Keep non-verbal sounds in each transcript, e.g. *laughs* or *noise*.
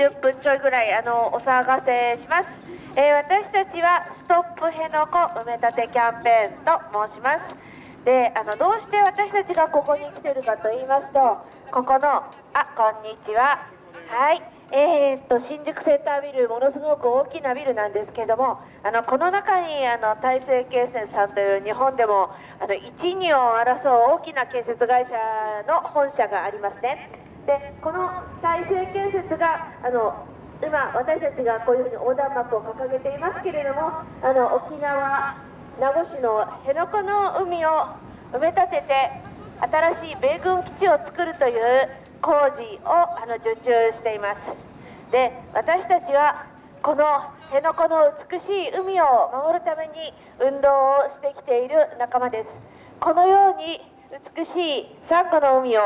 30分ちょいぐらいあのお騒がせします、えー、私たちはストップ辺野古埋め立てキャンペーンと申します。であのどうして私たちがここに来てるかと言いますとここのあこんにちは。はい。えー、っと新宿センタービルものすごく大きなビルなんですけどもあのこの中にあの大成建設さんという日本でもあの1、2を争う大きな建設会社の本社がありますね。でこの大成建設があの今私たちがこういうふうに横断幕を掲げていますけれどもあの沖縄名護市の辺野古の海を埋め立てて新しい米軍基地を作るという工事をあの受注しています。で私たちはこの辺野古の美しい海を守るために運動をしてきている仲間です。このように美しいサンゴの海を、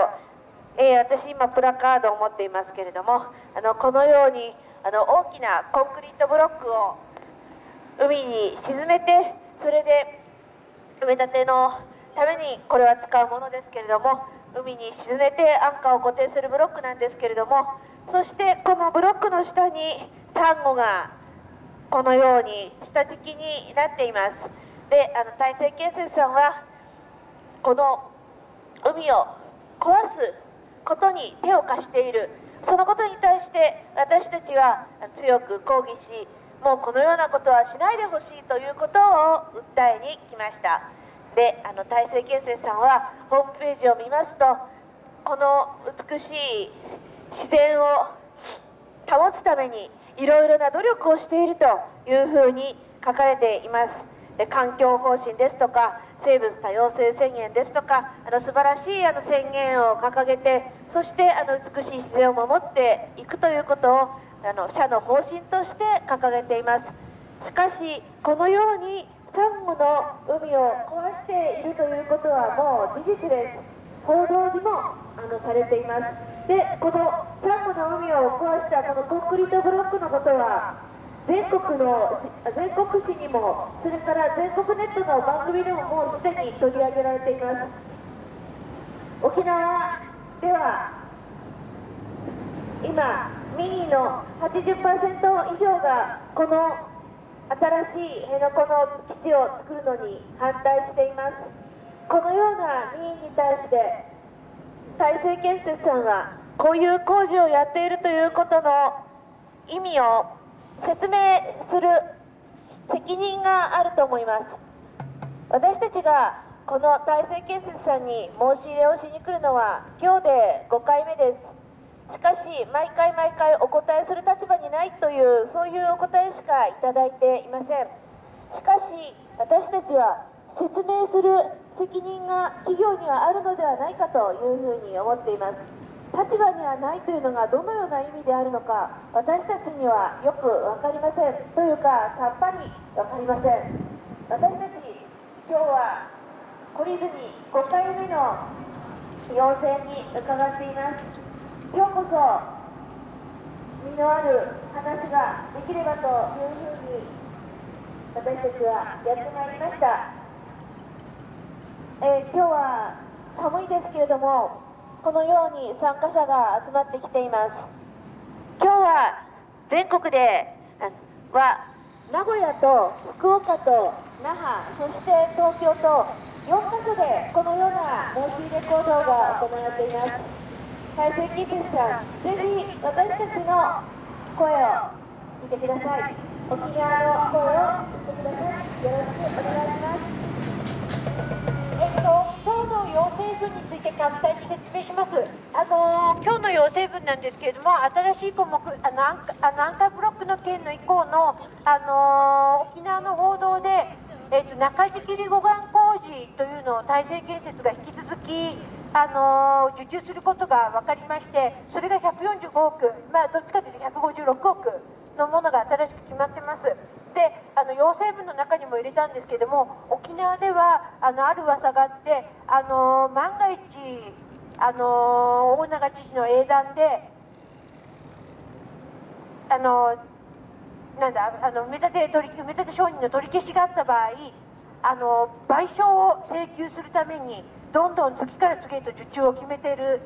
えー、私今プラカードを持っていますけれどもあのこのようにあの大きなコンクリートブロックを海に沈めてそれで埋め立てのためにこれは使うものですけれども海に沈めてアンカーを固定するブロックなんですけれどもそしてこのブロックの下にサンゴがこのように下敷きになっています。であの大成建設さんはこの海を壊すことに手を貸しているそのことに対して私たちは強く抗議しもうこのようなことはしないでほしいということを訴えに来ました。であの大成建設さんはホームページを見ますとこの美しい自然を保つためにいろいろな努力をしているというふうに書かれていますで環境方針ですとか生物多様性宣言ですとかあの素晴らしいあの宣言を掲げてそしてあの美しい自然を守っていくということをあの社の方針として掲げています。しかしこのようにサンゴの海を壊しているということはもう事実です。報道にもあのされています。でこのサンゴの海を壊したこのコンクリートブロックのことは全国の全国紙にもそれから全国ネットの番組でももうすでに取り上げられています。沖縄では今民意の80%以上がこの新しい辺野古の基地を作るのに反対しています。このような民意に対して大成建設さんはこういう工事をやっているということの意味を説明する責任があると思います。私たちがこの大成建設さんに申し入れをしに来るのは今日で5回目です。しかし毎回毎回お答えする立場にないというそういうお答えしかいただいていません。しかし私たちは説明する責任が企業にはあるのではないかというふうに思っています。立場にはないというのがどのような意味であるのか私たちにはよく分かりません。というかさっぱり分かりません。私たち今日は懲りずに5回目の要請に伺っています。今日こそ実のある話ができればというふうに私たちはやってまいりました、えー、今日は寒いですけれどもこのように参加者が集まってきています今日は全国では名古屋と福岡と那覇そして東京と4カ所でこのような申し入れ行動が行われています大成建設さん、ぜひ私たちの声を聞いてください。沖縄の声を聞いてください。よろしくお願いします。今日の要請文について簡単に説明します。あの今日の要請文なんですけれども、新しい項目、あのアンあのアンカーブロックの件の以降の、あの沖縄の報道で、えっと、中敷き護岸工事というのを大成建設が引き続きあの受注することが分かりましてそれが145億、まあ、どっちかというと156億のものが新しく決まってます。であの要請文の中にも入れたんですけども沖縄ではあのある噂があってあの万が一あの大長知事の英断であのなんだあの埋め立て取り埋め立て承認の取り消しがあった場合あの賠償を請求するためにどんどん次から次へと受注を決めている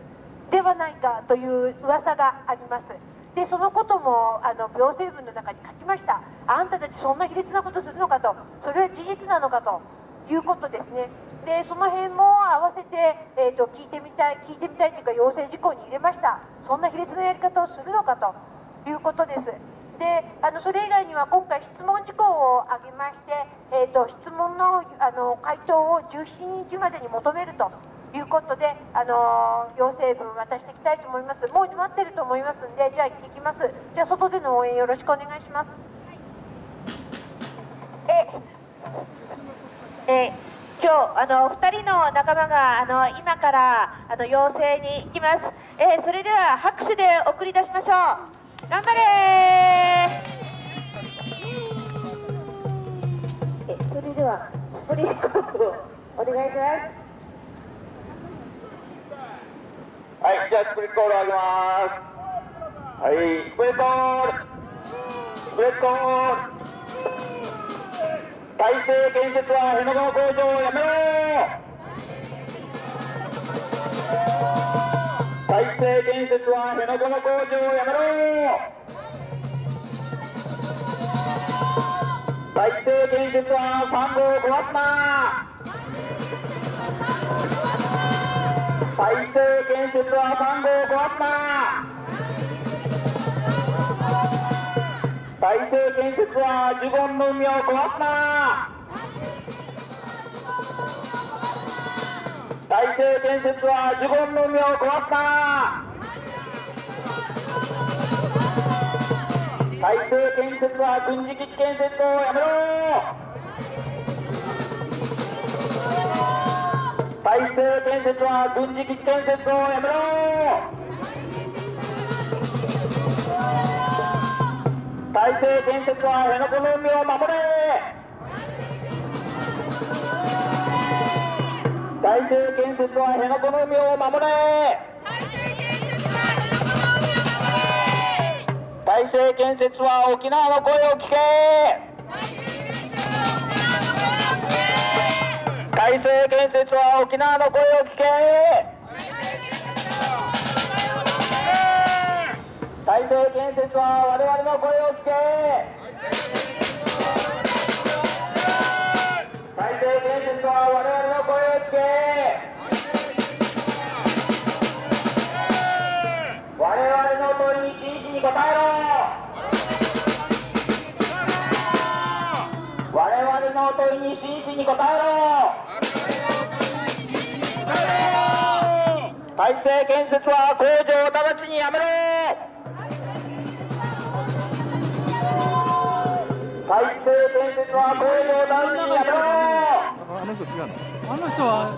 ではないかという噂があります。でそのこともあの行政文の中に書きました。あんたたちそんな卑劣なことするのかと。それは事実なのかと。いうことですね。でその辺も合わせて、えーと、聞いてみたい聞いてみたいというか要請事項に入れました。そんな卑劣なやり方をするのかと。いうことです。であのそれ以外には今回質問事項を挙げまして、えーと、と質問のあの回答を17日までに求めると。いうことで、あの要請文渡していきたいと思います。もう待ってると思いますんで、じゃあ行ってきます。じゃあ外での応援よろしくお願いします。え、え今日あの2人の仲間があの今からあの要請に行きます、えー、それでは拍手で送り出しましょう頑張れえそれではスプリントお願いしますはい、じゃあスプリットコール上げます。はい、スプリットコールスプリットコール体制建設は辺野古工場をやめろ体制建設は辺野古の工場をやめろ体制建設は産後を壊すな再生建設は3号壊すな再生建設はジュゴンの海を壊すな。再生建設はジュゴンの海を壊すな。再生建設は軍事基地建設をやめろ。再生建設は軍事基地建設をやめろ再生建設は辺野古の海を守れ。再生建設は辺野古の海を守れ。再生建設は沖縄の声を聞け。再生建設は沖縄の声を聞け再生建設は我々の声を聞け再生建設は我々の声を聞け我々の問い。に真摯に答えろの問いに真摯に答えろ。再生建設は工場を直ちにやめろ。再生建設は工場を直ちにやめろ。あの人違うの？あの人は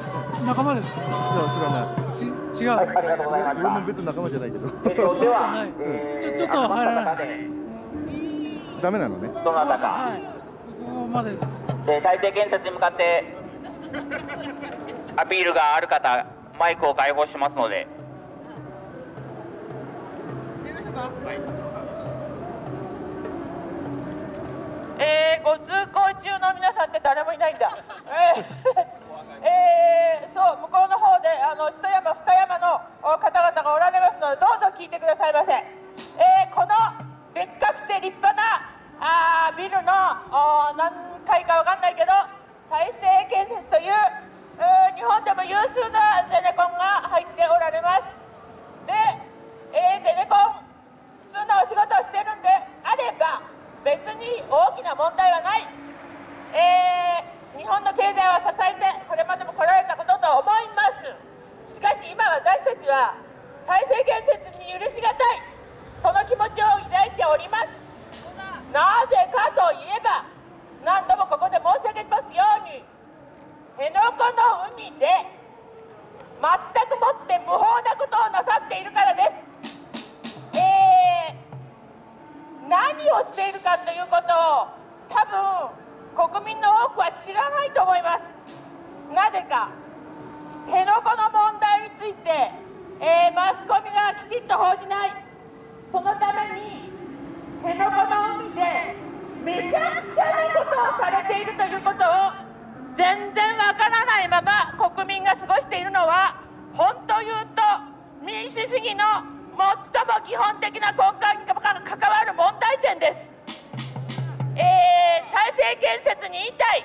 仲間ですか？いや知らない。ち違う、はい、ありがとうござい。ました俺も別に仲間じゃないけど。えっとでは、えー、ちょちょっと入らない。ダメなのね。どなたかはいまでですで再生建設に向かってアピールがある方マイクを開放しますので。えー、ご通行中の皆さんって誰もいないんだ。*laughs* えー、えー、そう向こうの方であの下山深山の方々がおられますのでどうぞ聞いてくださいませ。えー、このでっかくて立派なあビルの何階かわかんないけど大成建設という日本でも有数なゼネコンが入っておられます。で、えー、ゼネコン普通のお仕事をしてるんであれば別に大きな問題はない、えー、日本の経済を支えてこれまでも来られたことと思います。しかし今私たちは体制建設に許しがたい。その気持ちを抱いております。なぜかといえば何度もここで申し上げますように辺野古の海で全くもって無法なことをなさっているからです。えー、何をしているかということを多分国民の多くは知らないと思います。なぜか辺野古の問題について、えー、マスコミがきちっと報じないそのために辺野古の海でめちゃくちゃなことをされているということを全然わからないまま国民が過ごしているのは本当言うと民主主義の最も基本的な根幹に関わる問題点です、えー、体制建設に言いたい。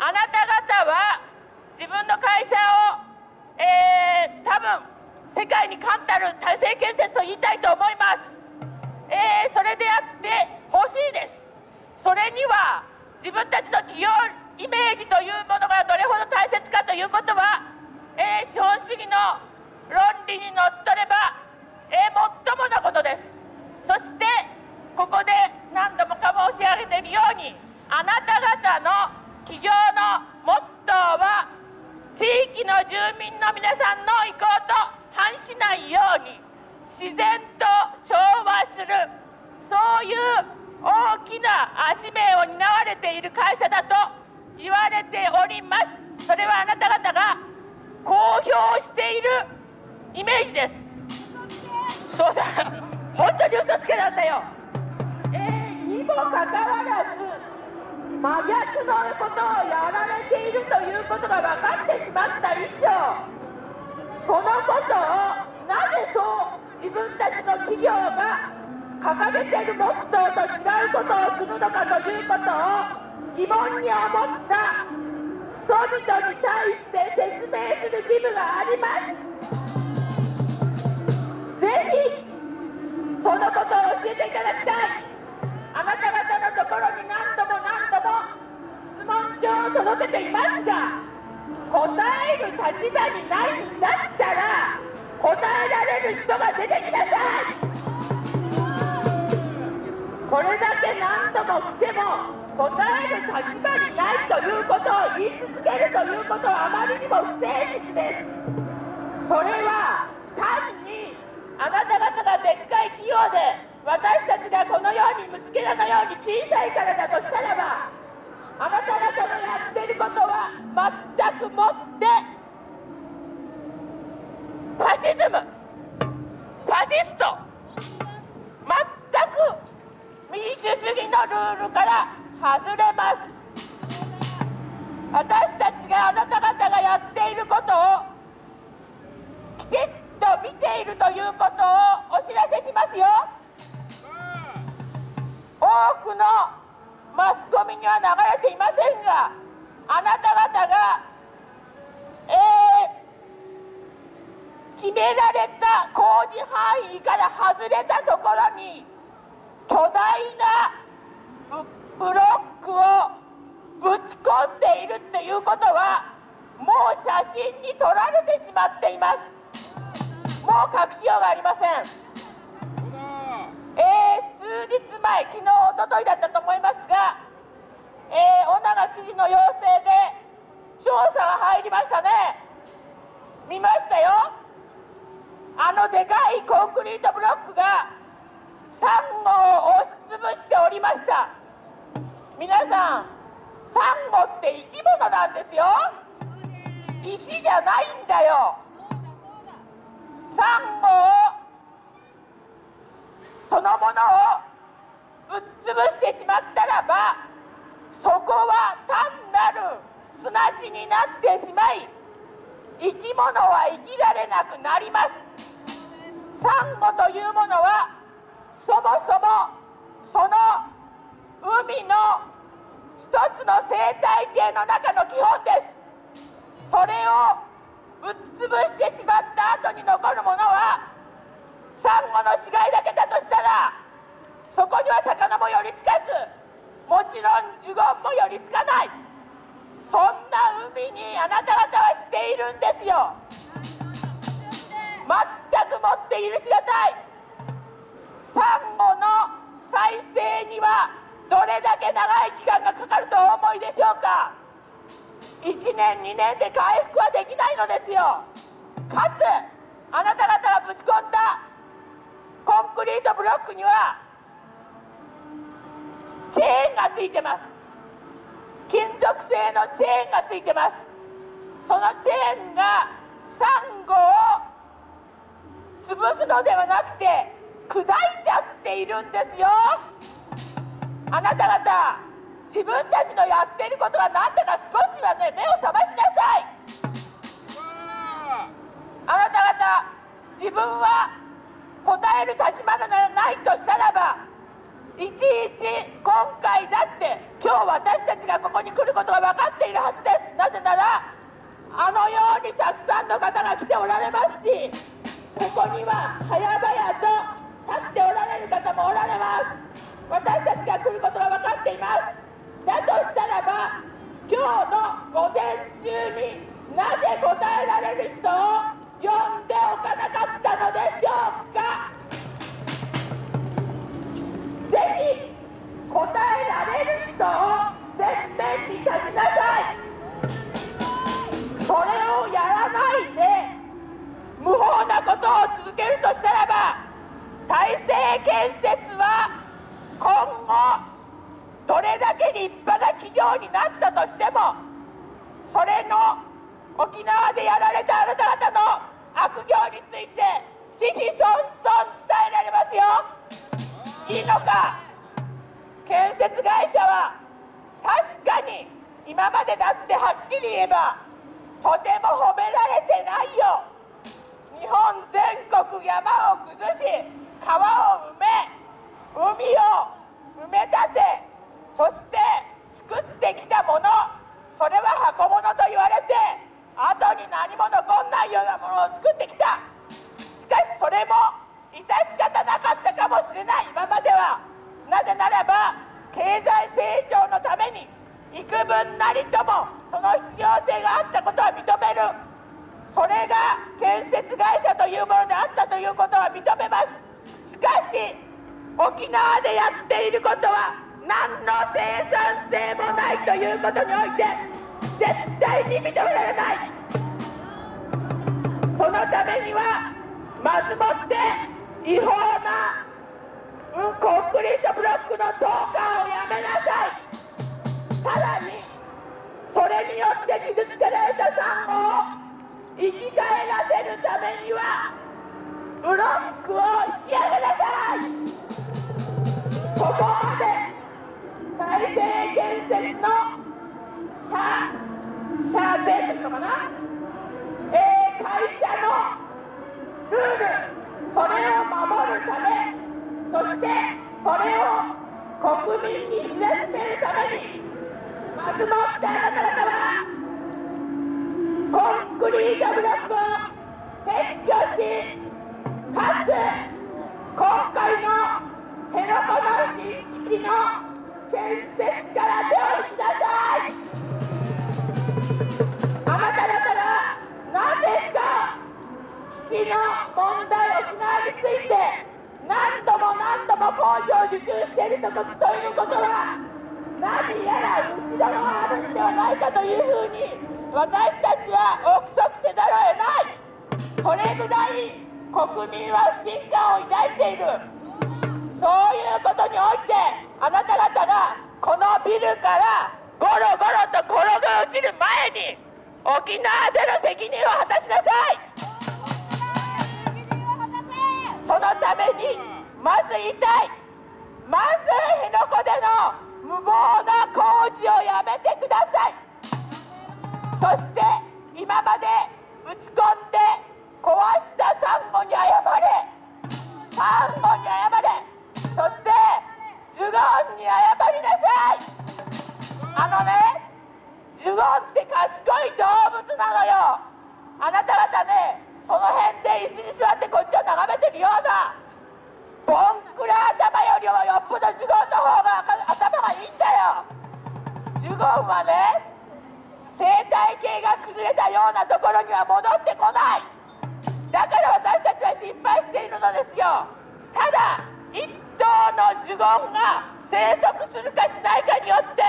あなた方は自分の会社を、えー、多分世界に冠たる体制建設と言いたいと思います、えー、それであってほしいです。それには自分たちの企業イメージというものがどれほど大切かということは、えー、資本主義の論理にのっとれば、えー、最ものことです。そしてここで何度もか申し上げているようにあなた方の企業のモットーは地域の住民の皆さんの意向と反しないように自然と調和する。そういう大きな使命を担われている会社だと言われております。それはあなた方が公表しているイメージです。そうだ。本当に嘘つけなんだよ。えー、にもかかわらず真逆のことをやられているということが分かってしまった以上このことをなぜそう自分たちの企業が掲げてい。るモットーと違うことをするのかということを疑問に思った人々に対して説明する義務がありますぜひそのことを教えていただきたいあなた方のところに何度も何度も質問状を届けていますが答える立場にないんだったら答えられる人が出てきなさいこれだけ何度も来ても答える立場にないということを言い続けるということはあまりにも不誠実です。それは単にあなた方がでっかい企業で私たちがこのように虫けらのように小さいからだとしたらばあなた方のやってることは全くもってァシズムファシスト全く民主主義のルールから外れます私たちがあなた方がやっていることをきちっと見ているということをお知らせしますよ。多くのマスコミには流れていませんがあなた方が、えー、決められた工事範囲から外れたところに巨大なブロックをぶち込んでいるっていうことはもう写真に撮られてしまっています。もう隠しようがありません。えー数日前、昨日おとといだったと思いますが、えー、尾長知事の要請で調査が入りましたね、見ましたよ、あのでかいコンクリートブロックがサンゴを押しつぶしておりました。皆さん、サンゴって生き物なんですよ、石じゃないんだよ。サンゴをそのものをぶっ潰してしまったらばそこは単なる砂地になってしまい生き物は生きられなくなります。サンゴというものはそもそもその海の一つの生態系の中の基本です。それをぶっ潰してしまった後に残るものはサンゴの死骸だけだとしたらそこには魚も寄りつかずもちろんジュゴンも寄りつかない。そんな海にあなた方はしているんですよ。全くもって許しがたい。サンゴの再生にはどれだけ長い期間がかかるとお思いでしょうか。1年2年で回復はできないのですよ。かつあなた方がぶち込んだコンクリートブロックにはチェーンがついてます。金属製のチェーンがついてます。そのチェーンがサンゴを潰すのではなくて砕いちゃっているんですよ。あなた方自分たちのやっていることは何だか少しはね目を覚ましなさい。あなた方自分は答える立場がないとしたらばいちいち今回だって今日私たちがここに来ることが分かっているはずです。なぜならあのようにたくさんの方が来ておられますしここには早々と立っておられる方もおられます。私たちが来ることが分かっています。だとしたらば今日の午前中になぜ答えられる人を呼んでおかなかったのでしょうか。ぜひ答えられる人を前面に立ちなさい。それをやらないで無法なことを続けるとしたらば大成建設は今後どれだけ立派な企業になったとしてもそれの沖縄でやられたあなた方の悪行について子々孫々伝えられますよ。いいのか？建設会社は確かに今までだってはっきり言えばとても褒められてないよ。日本全国山を崩し川を埋め海を埋め立てそして作ってきたものそれは箱物と言われて後に何も残んないようなものを作ってきた。しかしそれも方なかったかもしれない。今まではなぜならば経済成長のために幾分なりともその必要性があったことは認める。それが建設会社というものであったということは認めます。しかし沖縄でやっていることは何の生産性もないということにおいて絶対に認められない。そのためにはまずもって違法なコンクリートブロックの投下をやめなさい。さらにそれによって傷つけられたサンゴを生き返らせるためにはブロックを引き上げなさい。ここまで再生建設の社社税というのかな、えー、会社のルール。それを守るためそしてそれを国民に知らせるためにまずもってあなた方はコンクリートブロックを撤去しかつ今回の辺野古の新基地の建設から手を引きなさい。あなた方がなぜか基地の問題沖縄について何度も何度も工事を受注しているということは何やら打ち止があるんではないかというふうに私たちは憶測せざるを得ないそれぐらい国民は不信感を抱いているそういうことにおいてあなた方がこのビルからゴロゴロと転が落ちる前に沖縄での責任を果たしなさいそのためにまず言い。たいまず辺野古での無謀な工事をやめてください。そして今まで打ち込んで壊したサンゴに謝れ。サンゴに謝れ。そしてジュゴンに謝りなさい。あのねジュゴンって賢い動物なのよ。あなた方ねその辺で椅子に座ってこっちを眺めてるようなボンクラ頭よりもよっぽどジュゴンの方が頭がいいんだよ。ジュゴンはね生態系が崩れたようなところには戻ってこない。だから私たちは心配しているのですよ。ただ一頭のジュゴンが生息するかしないかによって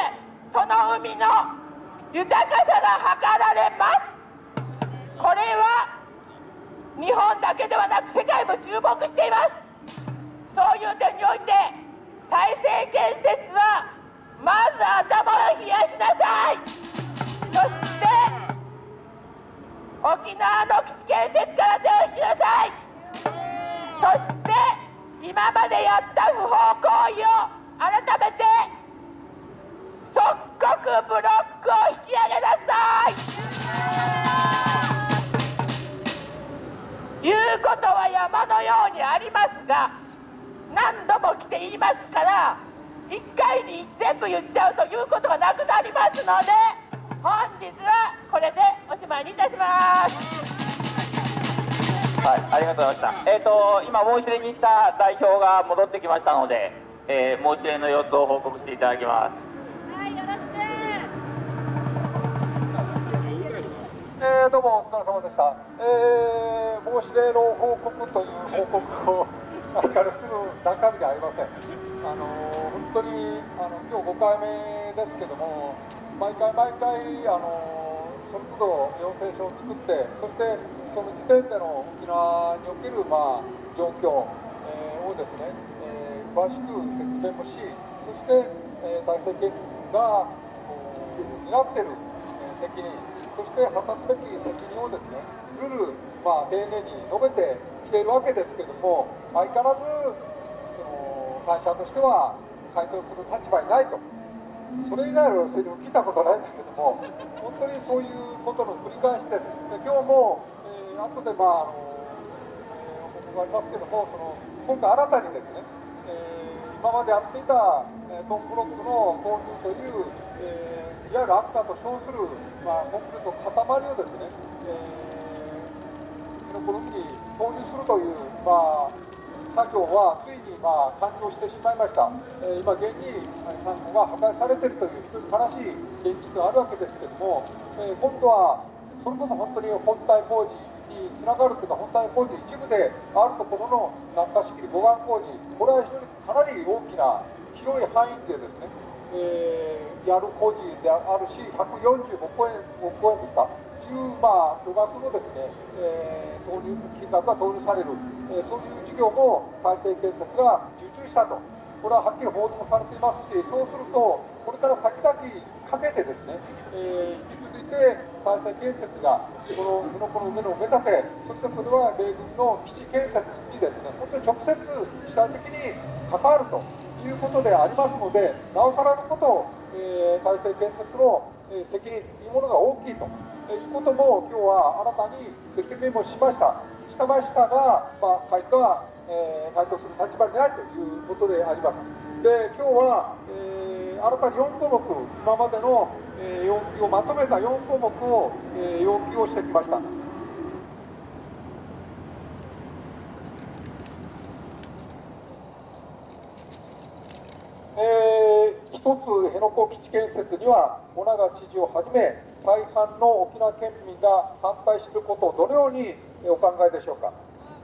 その海の豊かさが図られます。これは日本だけではなく世界も注目しています。そういう点において大成建設はまず頭を冷やしなさい。そして沖縄の基地建設から手を引きなさい。そして今までやった不法行為を改めて即刻ブロックを引き上げなさい。いうことは山のようにありますが何度も来て言いますから1回に全部言っちゃうということがなくなりますので本日はこれでおしまいにいたしますはい、ありがとうございました。えっ、と今申し入れに行った代表が戻ってきましたので、えー申し入れの様子を報告していただきます。えーどうもお疲れ様でした、えー申し出の報告という報告をあれからする中身ではありません、あのー本当にあの今日5回目ですけども、毎回毎回、あのーその都度要請書を作って、そしてその時点での沖縄における、まあ、状況、えーをですね、えー詳しく説明もし、そして、えー体制建設が担っているえー責任、そして果たすべき責任をですね、るる、まあ、丁寧に述べてきているわけですけれども、相変わらずその会社としては回答する立場にないと、それ以外のセリフ聞いたことないんだけども、本当にそういうことの繰り返しです。で今日も、えー後で、まああのえー報告がありますけども、その今回新たにですね、えー今までやっていた、えートンブロックの投入という、えーいわゆるアンカーと称する、まあ、コンクリートの塊をですね、えー、この海に投入するという、まあ、作業はついに、まあ、完了してしまいました、えー今、現にサンゴが破壊されているという、非常に悲しい現実があるわけですけども、えー今度はそれこそ本当に本体工事につながるというか、本体工事一部であるところの南下仕切り護岸工事、これは非常にかなり大きな広い範囲でですね、えーやる工事であるし、145億円億円ですか、いう、まあ、巨額のですね、えー投入金額が投入される、えーそういう事業も体制建設が受注したと、これははっきり報道されていますし、そうすると、これから先々かけてですね、えー引き続いて体制建設が、この辺野古の梅の埋め立て、そしてそれは米軍の基地建設にですね、本当に直接、主体的に関わると。いうことでありますので、なおさらのこと、えー体制建設の責任というものが大きいということも、今日は新たに説明もしました。したましたが、まあ、回答は、えー回答する立場にないということであります。で、今日は、えー新たに4項目、今までの、え要求をまとめた4項目を、え要求をしてきました。えーつ、辺野古基地建設には、小長知事をはじめ、大半の沖縄県民が反対することをどのようにお考えでしょうか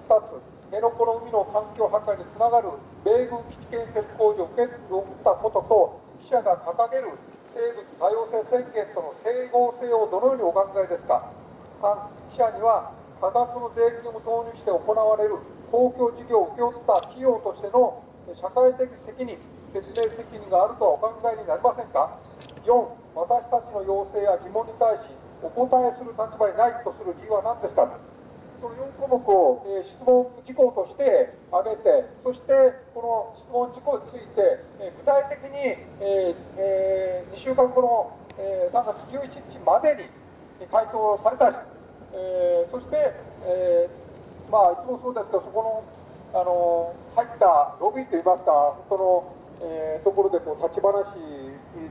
？2つ、辺野古の海の環境破壊につながる米軍基地建設工事を受け送ったことと、記者が掲げる生物多様性宣言との整合性をどのようにお考えですか？3、記者には多額の税金を投入して行われる公共事業を請け負った企業としての社会的責任、説明責任があるとはお考えになりませんか？4、私たちの要請や疑問に対し、お答えする立場にないとする理由は何ですか？その4項目を、え質問事項として挙げて、そしてこの質問事項について、え具体的に、ええ2週間後の、え3月11日までに回答されたし、えそして、えまあ、いつもそうですが、そこのあの入ったロビーといいますか、その、えーところでこう立ち話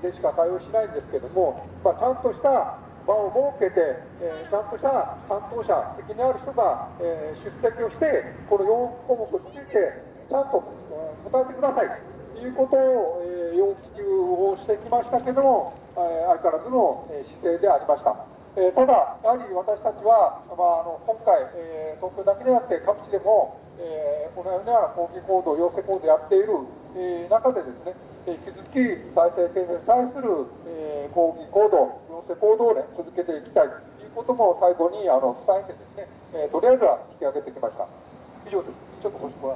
でしか対応しないんですけども、まあ、ちゃんとした場を設けて、えーちゃんとした担当者、責任ある人が、えー出席をして、この4項目について、ちゃんと、え答えてくださいということを、えー要求をしてきましたけども、え相変わらずのえ姿勢でありました。えーただ、やはり私たちは、まあ、あの今回、えー東京だけでなくて各地でも、えーこのような抗議行動、要請行動をやっている、えー中でですね、え引き続き財政建設に対する、えー抗議行動、要請行動を、ね、続けていきたいということも最後にあの伝えてですね、えーとりあえずは引き上げてきました。以上です。ちょっとご質問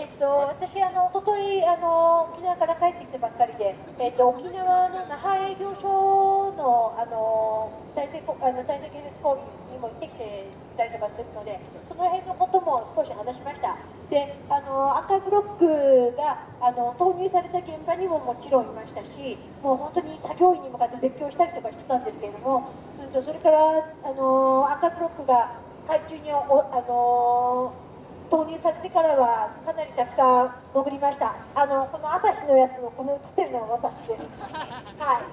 えっと、私、あの一昨日あの沖縄から帰ってきたばっかりで、えっと、沖縄の那覇営業所のあの体制あの体制建設講義にも行ってきていたりとかするので、その辺のことも少し話しました。で、あの赤ブロックがあの投入された現場にももちろんいましたし、もう本当に作業員に向かって絶叫したりとかしてたんですけれども、うんとそれからあの赤ブロックが海中におあの、投入されてからはかなりたくさん潜りました。あのこの朝日のやつのこの映ってるのは私です。はい。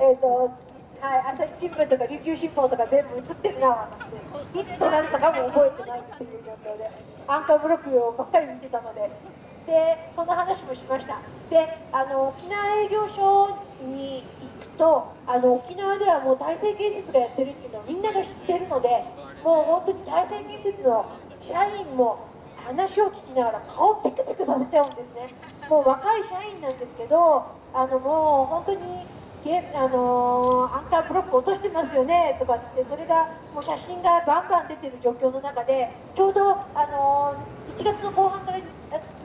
えっ、ー、とはい朝日新聞とか琉球新報とか全部映ってるな私いつ撮られたかも覚えてないっていう状況でアンカーブロックをばっかり見てたので。でその話もしました。であの沖縄営業所に行くとあの沖縄ではもう大成建設がやってるっていうのをみんなが知ってるのでもう本当に大成建設の社員も話を聞きながら顔ピクピクさせちゃうんですねもう若い社員なんですけどあのもう本当にあのアンカーブロック落としてますよねとかってそれがもう写真がバンバン出てる状況の中でちょうど、あの1月の後半から2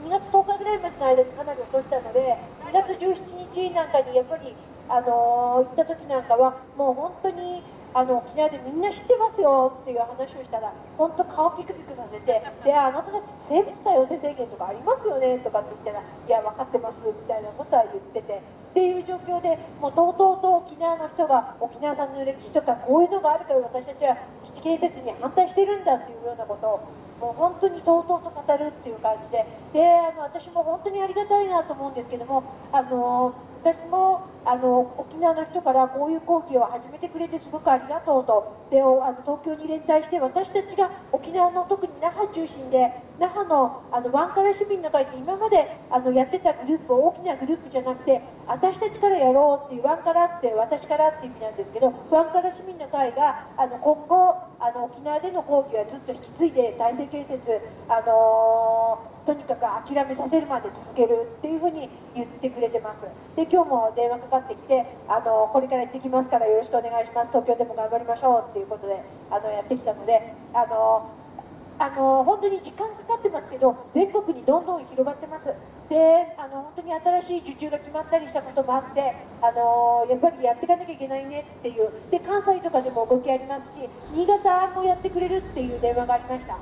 月10日ぐらいまでの間にかなり落としたので2月17日なんかにやっぱり、あの行った時なんかはもう本当に。あの沖縄でみんな知ってますよっていう話をしたら本当顔ピクピクさせて *laughs* であなたたち生物多様性制限とかありますよねとかって言ったらいや分かってますみたいなことは言っててっていう状況でもうとうとうと沖縄の人が沖縄さんの歴史とかこういうのがあるから私たちは基地建設に反対してるんだっていうようなことをもう本当にとうとうと語るっていう感じで。であの私も本当にありがたいなと思うんですけどもあの私もあの沖縄の人からこういう講義を始めてくれてすごくありがとうとであの東京に連帯して私たちが沖縄の特に那覇中心で那覇のあのワンカラ市民の会って今まであのやってたグループ大きなグループじゃなくて私たちからやろうっていうワンカラって私からっていう意味なんですけどワンカラ市民の会があの今後あの沖縄での講義はずっと引き継いで体制建設あのーとにかく諦めさせるまで続けるっていうふうに言ってくれてます。で今日も電話かってきてあのこれから行ってきますからよろしくお願いします。東京でも頑張りましょうっていうことであのやってきたのであのあの本当に時間かかってますけど全国にどんどん広がってます。であの本当に新しい受注が決まったりしたこともあってあのやっぱりやっていかなきゃいけないねっていう。で関西とかでも動きありますし新潟もやってくれるっていう電話がありました。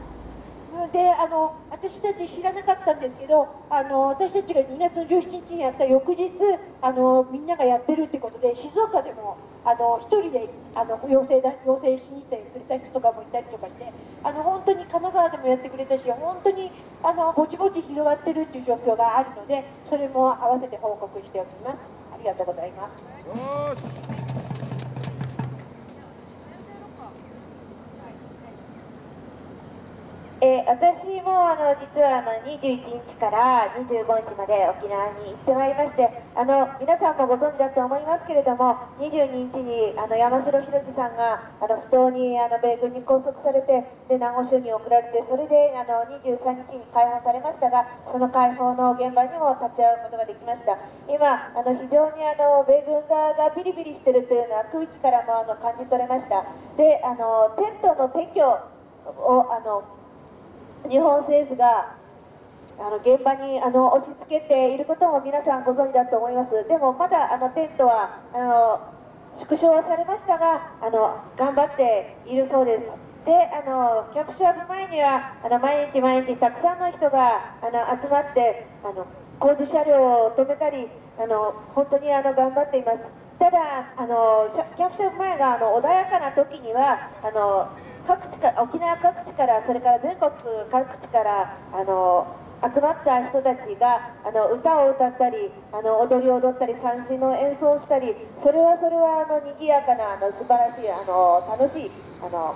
であの私たち知らなかったんですけどあの私たちが2月の17日にやった翌日あのみんながやってるってことで静岡でもあの1人であの要請だ要請しに行ってくれた人とかもいたりとかしてあの本当に神奈川でもやってくれたし本当にあのぼちぼち広がってるっていう状況があるのでそれも合わせて報告しておきます。ありがとうございます。えー、私もあの実はあの21日から25日まで沖縄に行ってまいりましてあの皆さんもご存知だと思いますけれども22日にあの山城宏次さんがあの不当にあの米軍に拘束されてで南郷州に送られてそれであの23日に解放されましたがその解放の現場にも立ち会うことができました。今あの非常にあの米軍側がピリピリしてるというのは空気からもあの感じ取れました。であのテントの撤去をあの日本政府があの現場にあの押し付けていることも皆さんご存知だと思います。でもまだあのテントはあの縮小はされましたがあの頑張っているそうです。であのキャプショア前にはあの毎日毎日たくさんの人があの集まってあの工事車両を止めたりあの本当にあの頑張っています。ただあのキャプショア前があの穏やかな時にはあの各地か沖縄各地からそれから全国各地からあの集まった人たちがあの歌を歌ったりあの踊りを踊ったり三振の演奏をしたりそれはそれはあの賑やかなあの素晴らしいあの楽しいあの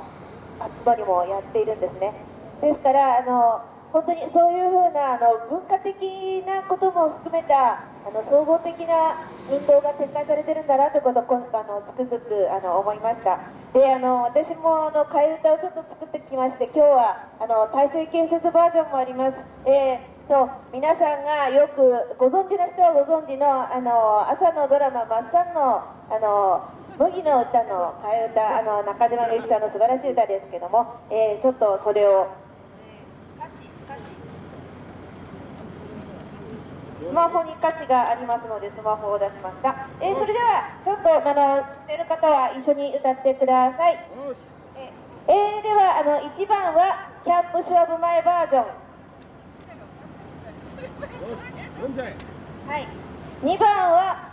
集まりもやっているんですね。ですからあの本当にそういうふうなあの文化的なことも含めたあの総合的な運動が展開されてるんだなということを今回のつくづくあの思いました。であの私もあの替え歌をちょっと作ってきまして今日はあの体制建設バージョンもあります、えーと皆さんがよくご存知の人はご存知のあの朝のドラマ「マッサンの」あの麦の歌の替え歌あの中島みゆきさんの素晴らしい歌ですけども、えー、ちょっとそれをスマホに歌詞がありますのでスマホを出しました、えー、それではちょっとあの知ってる方は一緒に歌ってください。えー、ではあの1番はキャンプシュワブ前バージョン。はい。2番は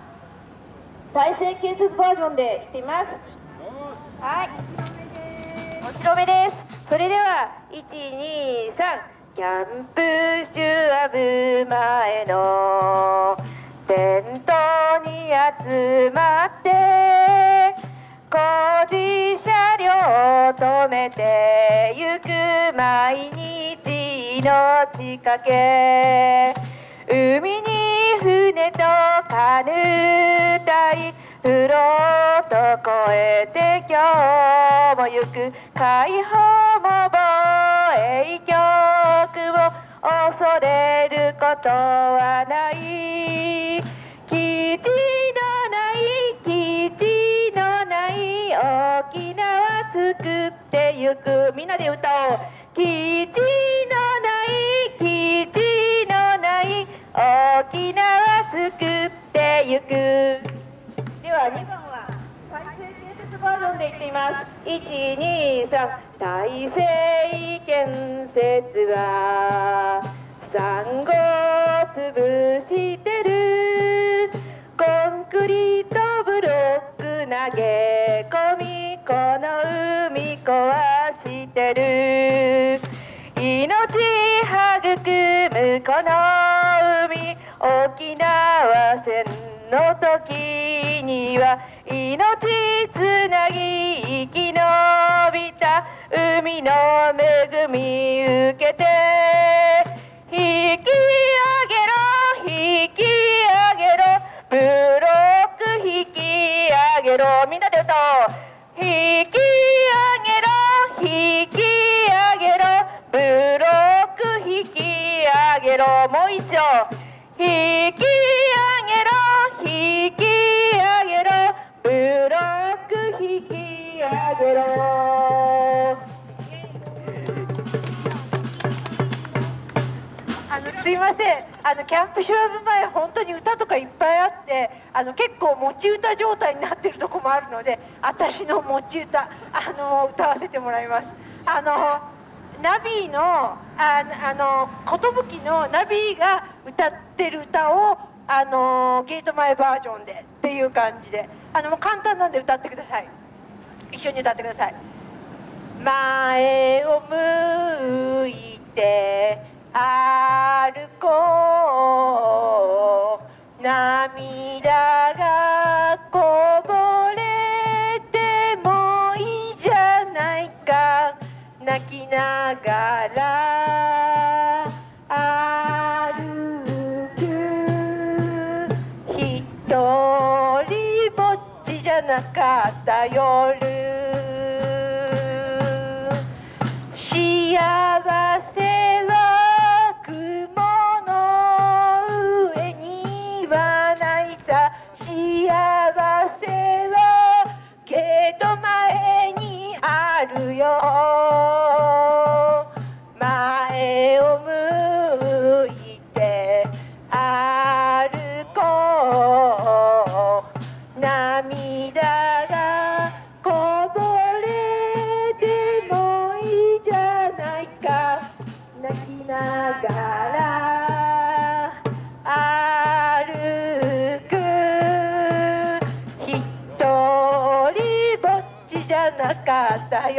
体制建設バージョンでいってみますはい。お披露目です。それでは123キャンプシュアブ前のテントに集まって工事車両を止めてゆく毎日命かけ。海に船とカヌー隊フロート越えて今日も行く。解放も防衛局を恐れることはない基地のない基地のない沖縄作ってゆくみんなで歌おう基地のない基地のない沖縄作ってゆくでは2番はバージョンで言っています123大成建設は産後潰してる。コンクリートブロック投げ込みこの海壊してる。命育むこの海沖縄戦の時には命つなぎ生き延びた海の恵み受けて引き上げろ引き上げろブロック引き上げろみんなで歌おう引き上げろ引き上げろブロック引き上げろもう一度。引き上げろ引き上げろ。ブロック引き上げろ。あのすいません。あのキャンプシュラブ前本当に歌とかいっぱいあってあの結構持ち歌状態になってるとこもあるので私の持ち歌あの歌わせてもらいます。あのナビのああの寿のナビーが歌ってる歌をあのゲート前バージョンでっていう感じで。あのもう簡単なんで歌ってください。一緒に歌ってください。前を向いて歩こう。涙がこぼれてもいいじゃないか。泣きながらなかった夜。幸せは雲の上にはないさ。幸せはゲート前にあるよ。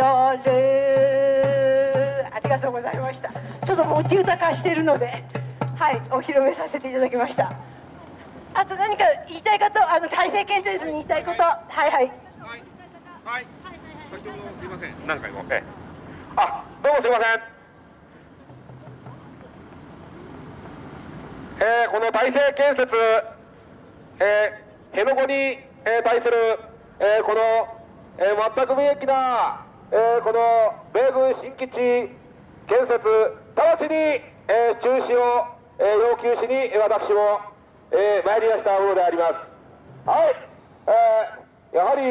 かった夜ありがとうございました。ちょっと持ち歌化してるのではいお披露目させていただきました。あと何か言いたいことあの体制建設に言いたいこと。はいはい。はい。先ほどすい。ません。何回も。ええ。あ、どうもすい。ません。えー、この大成建設、えー、辺野古に、えー、対する、えー、この、えー、全く無益な、えー、この米軍新基地建設、直ちに、えー、中止を、え、要求しに私も、え、参りましたものであります。はい。えー、やはり、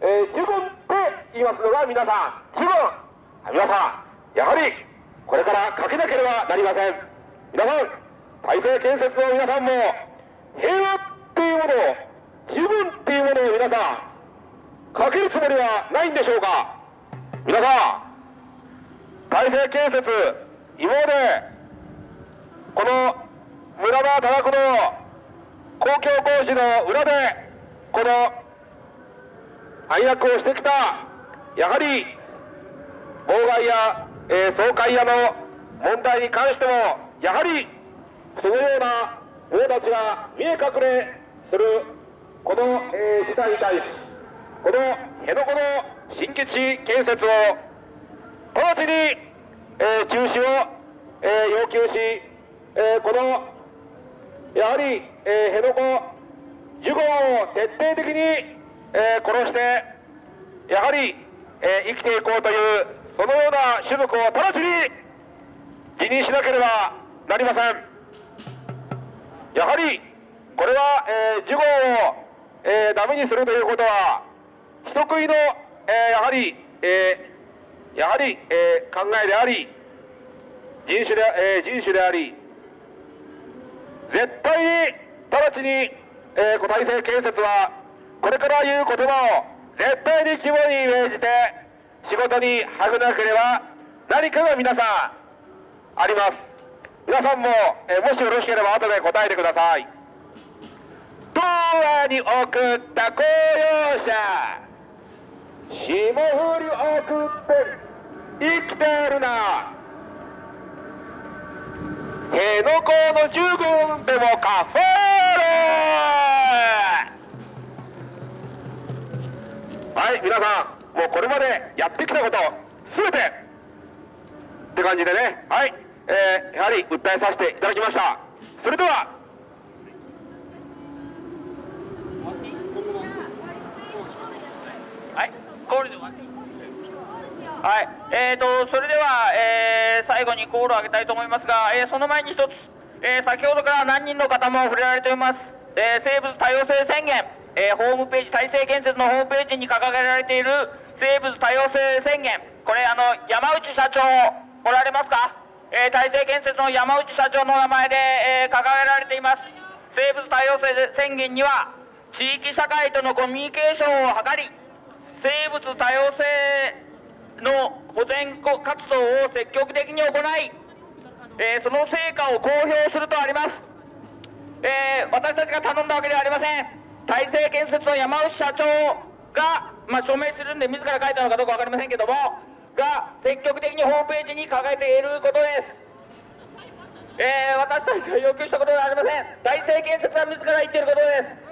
えー、従軍って言いますのが皆さん、従軍皆さん、やはりこれからかけなければなりません。皆さん、体制建設の皆さんも、平和っていうものを、従軍っていうものを皆さん、かけるつもりはないんでしょうか皆さん、体制建設、今まで、この村田多額の公共工事の裏で、この暗躍をしてきた、やはり妨害や、えー、総会やの問題に関してもやはりそのような者たちが見え隠れするこの、えー、事態に対しこの辺野古の新基地建設を直ちに、えー、中止を、えー、要求し、えー、このやはり、えー、辺野古呪言を徹底的に、えー、殺してやはり、えー、生きていこうというそのような種族を直ちに辞任しなければなりませんやはりこれは、えー、呪言を、えー、ダメにするということは人食いの、えー、やはり、えー、やはり、えー、考えであり人種で,、えー、人種であり絶対に直ちに、えー、体制建設はこれから言う言葉を絶対に肝に銘じて仕事にはぐなければ何かが皆さんあります。皆さんも、えもしよろしければ後で答えてください。東亜に送った公用車。霜降り送って生きてるな。辺野古の十分でもカフェールはい皆さんもうこれまでやってきたこと全て。って感じでね。はい、えー、やはり訴えさせていただきました。それでははい。コールで終わっはい、えーと、それでは、えー、最後にコールを上げたいと思いますが、えー、その前に一つ、えー、先ほどから何人の方も触れられております、え生物多様性宣言、えホームページ、大成建設のホームページに掲げられている生物多様性宣言、これ、あの山内社長、おられますか、え大成建設の山内社長の名前で、え掲げられています。生物多様性宣言には、地域社会とのコミュニケーションを図り、生物多様性の保全活動を積極的に行い、えー、その成果を公表するとあります、えー、私たちが頼んだわけではありません。大成建設の山内社長が、まあ、署名するんで自ら書いたのかどうか分かりませんけどもが積極的にホームページに掲げていることです。えー、私たちが要求したことではありません。大成建設が自ら言っていることです。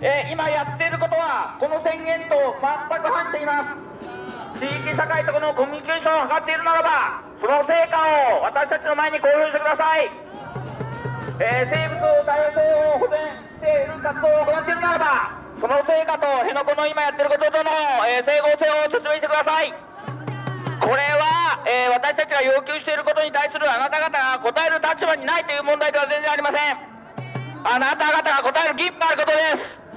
えー、今やっていることはこの宣言と全く反しています。地域社会とこのコミュニケーションを図っているならばその成果を私たちの前に公表してください、えー、生物多様性を保全している活動を行っているならばその成果と辺野古の今やっていることとの、えー、整合性を説明してください。これは、えー、私たちが要求していることに対するあなた方が答える立場にないという問題では全然ありません。あなた方が答える義務があることです。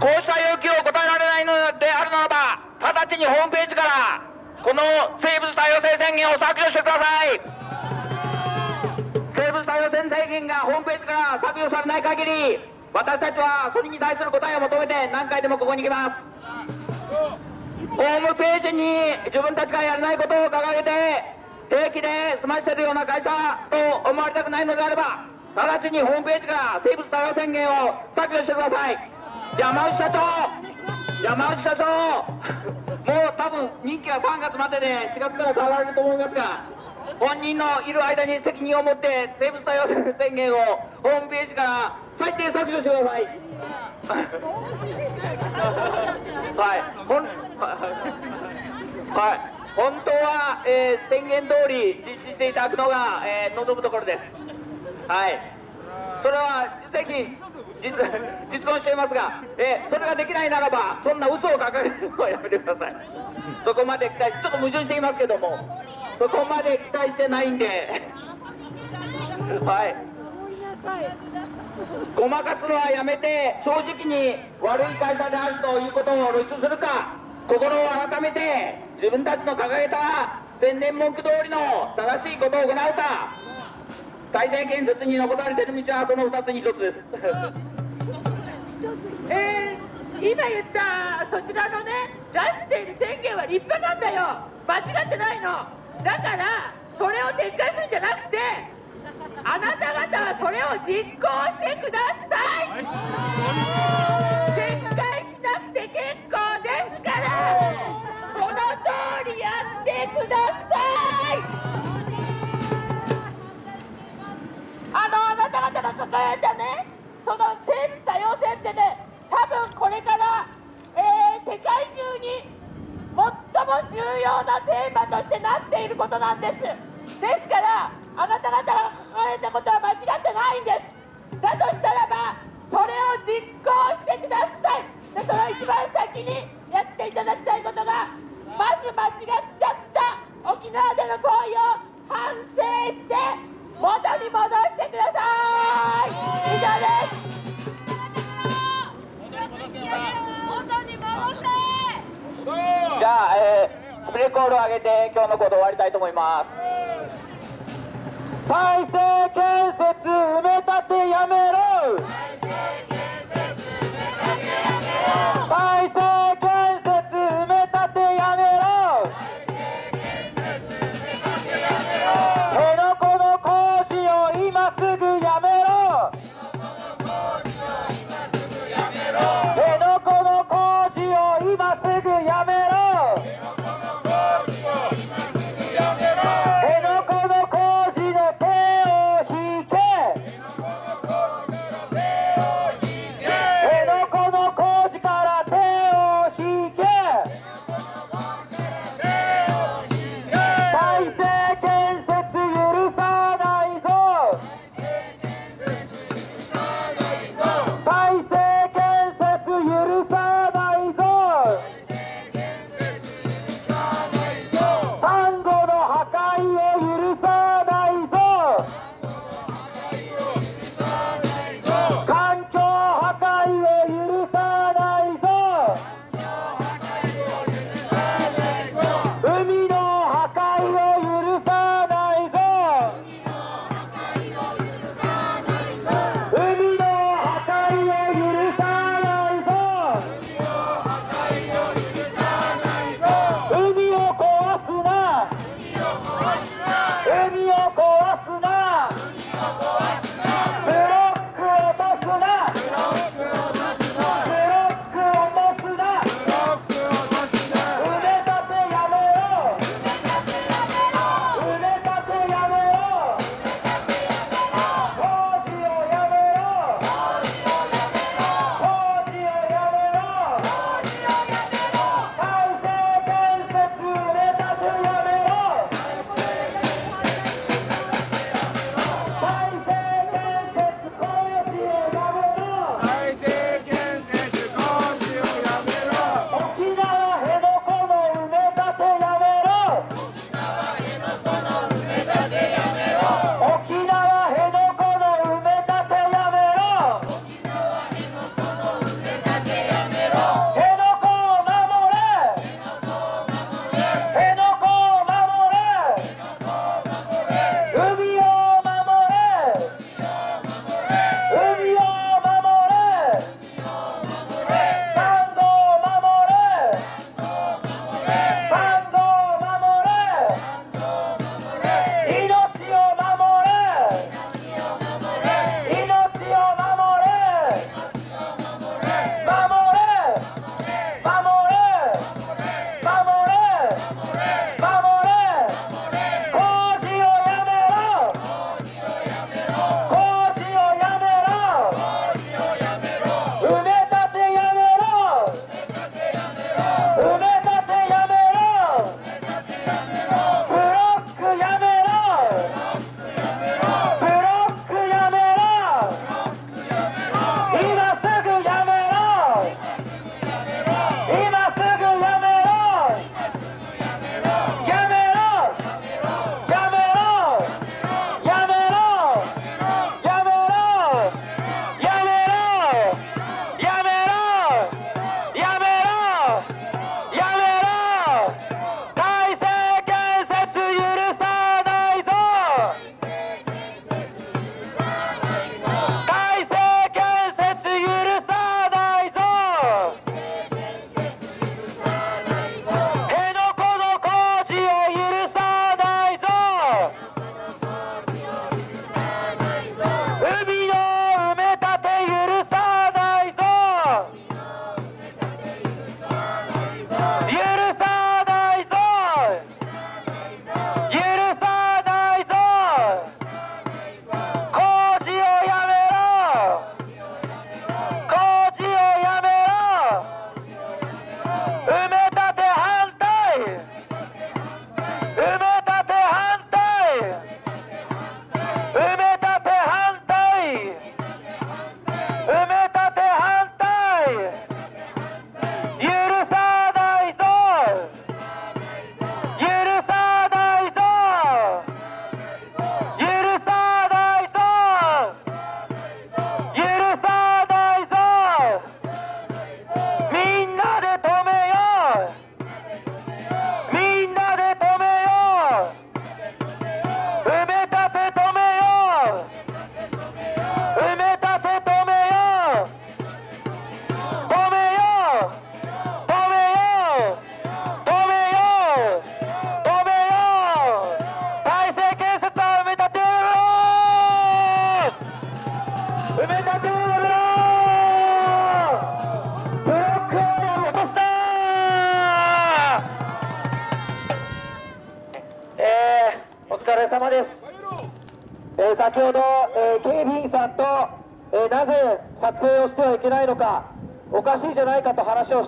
こうした要求を答えられないのであるならば直ちにホームページからこの生物多様性宣言を削除してください。生物多様性宣言がホームページから削除されない限り私たちはそれに対する答えを求めて何回でもここに行きます。ホームページに自分たちがやらないことを掲げて定期で済ませてるような会社と思われたくないのであれば直ちにホームページから生物多様宣言を削除してください。山内社長山内社長。もう多分任期は3月までで4月から変わられると思いますが本人のいる間に責任を持って生物多様性宣言をホームページから最低削除してください。*laughs* はい。ほんはい。本当は、えー、宣言通り実施していただくのが、えー、望むところです。はい。それはぜひ実実存していますが、えー、それができないならばそんな嘘を掲げるのはやめてください。そこまで期待してちょっと矛盾していますけどもそこまで期待してないんで。はい。ごまかすのはやめて正直に悪い会社であるということを露出するか心を改めて自分たちの掲げた宣伝文句通りの正しいことを行うか。大成建設に残されている道はその2つに1つです。*laughs* えー、今言ったそちらのね出している宣言は立派なんだよ。間違ってないの。だからそれを撤回するんじゃなくてあなた方はそれを実行してください、撤回しなくて結構ですから。この通りやって抱えたね。その生物多様性ってね多分これから、えー、世界中に最も重要なテーマとしてなっていることなんです。ですからあなた方が書かれたことは間違ってないんです。だとしたらばそれを実行してください。でその一番先にやっていただきたいことがまず間違っちゃった沖縄での行為を反省して元に戻してください。以上です。じゃあ、えー、プレコールを上げて今日のこと終わりたいと思います。大成建設埋め立てやめろ。大成建設埋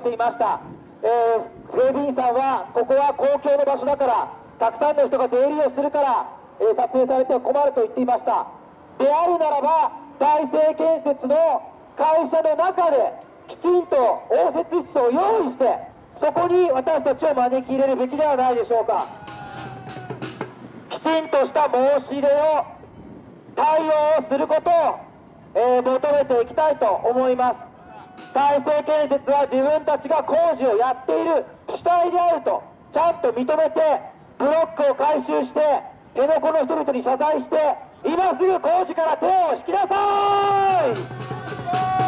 していました、えー、警備員さんはここは公共の場所だからたくさんの人が出入りをするから、えー、撮影されては困ると言っていました。であるならば大成建設の会社の中できちんと応接室を用意してそこに私たちを招き入れるべきではないでしょうか。きちんとした申し入れを対応をすることを、えー、求めていきたいと思います。大成建設は自分たちが工事をやっている。主体であるとちゃんと認めてブロックを回収して辺野古の人々に謝罪して今すぐ工事から手を引きなさい。